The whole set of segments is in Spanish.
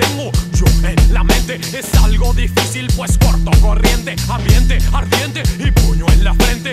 tengo yo en la mente es algo difícil, pues corto, corriente, ambiente, ardiente y puño en la frente.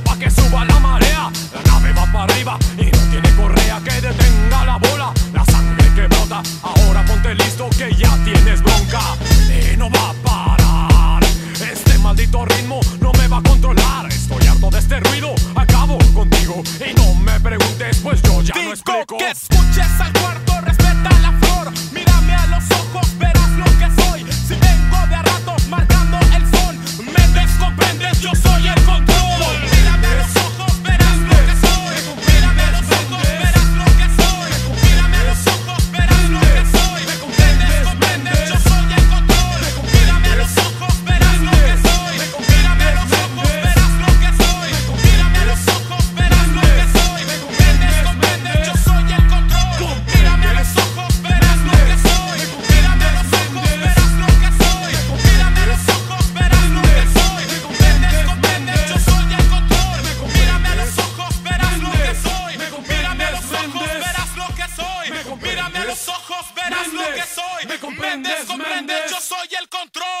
Pa' que suba la marea. La nave va para arriba y no tiene correa que detenga la bola. La sangre que brota, ahora ponte listo que ya tienes bronca. Y no va a parar. Este maldito ritmo no me va a controlar. Estoy harto de este ruido, acabo contigo. Y no me preguntes, pues yo ya no Digo explico. que escuches al Mírame los ojos, verás lo que soy. Me comprendes, comprendes, yo soy el control.